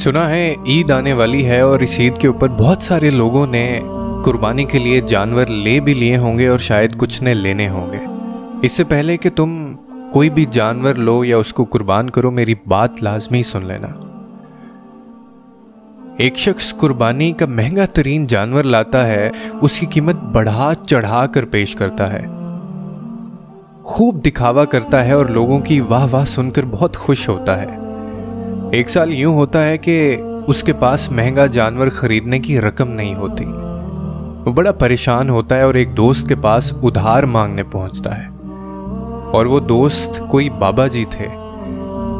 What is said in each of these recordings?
सुना है, ईद आने वाली है और इस ईद के ऊपर बहुत सारे लोगों ने कुर्बानी के लिए जानवर ले भी लिए होंगे और शायद कुछ ने लेने होंगे। इससे पहले कि तुम कोई भी जानवर लो या उसको कुर्बान करो, मेरी बात लाजमी सुन लेना। एक शख्स कुर्बानी का महँगा तरीन जानवर लाता है, उसकी कीमत बढ़ा चढ़ा कर पेश करता है। खूब दिखावा करता है और लोगों की वाह वाह सुनकर बहुत खुश होता है। एक साल यूँ होता है कि उसके पास महँगा जानवर खरीदने की रकम नहीं होती। वो बड़ा परेशान होता है और एक दोस्त के पास उधार मांगने पहुँचता है। और वो दोस्त कोई बाबा जी थे।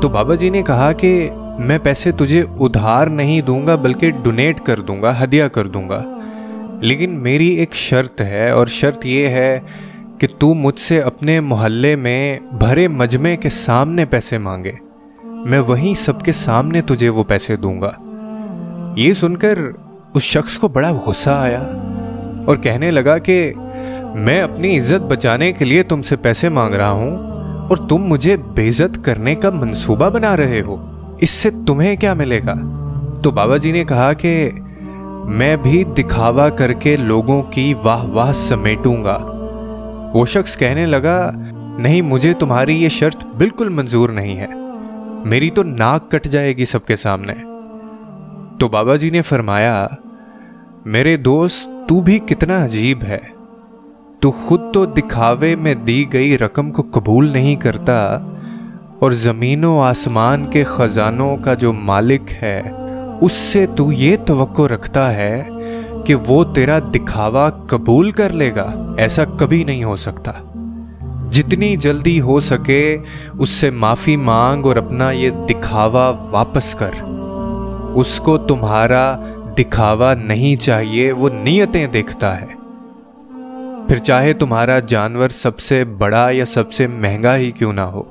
तो बाबा जी ने कहा कि मैं पैसे तुझे उधार नहीं दूँगा, बल्कि डोनेट कर दूँगा, हदिया कर दूँगा। लेकिन मेरी एक शर्त है, और शर्त ये है कि तू मुझसे अपने मोहल्ले में भरे मजमे के सामने पैसे मांगे। मैं वहीं सबके सामने तुझे वो पैसे दूँगा। ये सुनकर उस शख्स को बड़ा गुस्सा आया और कहने लगा कि मैं अपनी इज़्ज़त बचाने के लिए तुमसे पैसे मांग रहा हूँ और तुम मुझे बेइज्जत करने का मंसूबा बना रहे हो। इससे तुम्हें क्या मिलेगा? तो बाबा जी ने कहा कि मैं भी दिखावा करके लोगों की वाह वाह समेटूँगा। वो शख्स कहने लगा, नहीं, मुझे तुम्हारी ये शर्त बिल्कुल मंजूर नहीं है। मेरी तो नाक कट जाएगी सबके सामने। तो बाबा जी ने फरमाया, मेरे दोस्त, तू भी कितना अजीब है। तू खुद तो दिखावे में दी गई रकम को कबूल नहीं करता, और ज़मीनों, आसमान के ख़जानों का जो मालिक है, उससे तू ये तो रखता है कि वो तेरा दिखावा कबूल कर लेगा। ऐसा कभी नहीं हो सकता। जितनी जल्दी हो सके उससे माफ़ी मांग और अपना ये दिखावा वापस कर। उसको तुम्हारा दिखावा नहीं चाहिए, वो नियतें देखता है। फिर चाहे तुम्हारा जानवर सबसे बड़ा या सबसे महँगा ही क्यों ना हो,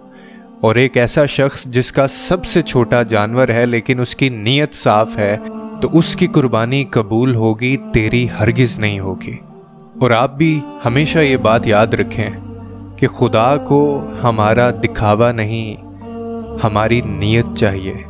और एक ऐसा शख्स जिसका सबसे छोटा जानवर है लेकिन उसकी नीयत साफ़ है तो उसकी कुर्बानी कबूल होगी, तेरी हरगिज नहीं होगी। और आप भी हमेशा ये बात याद रखें। कि खुदा को हमारा दिखावा नहीं हमारी नीयत चाहिए।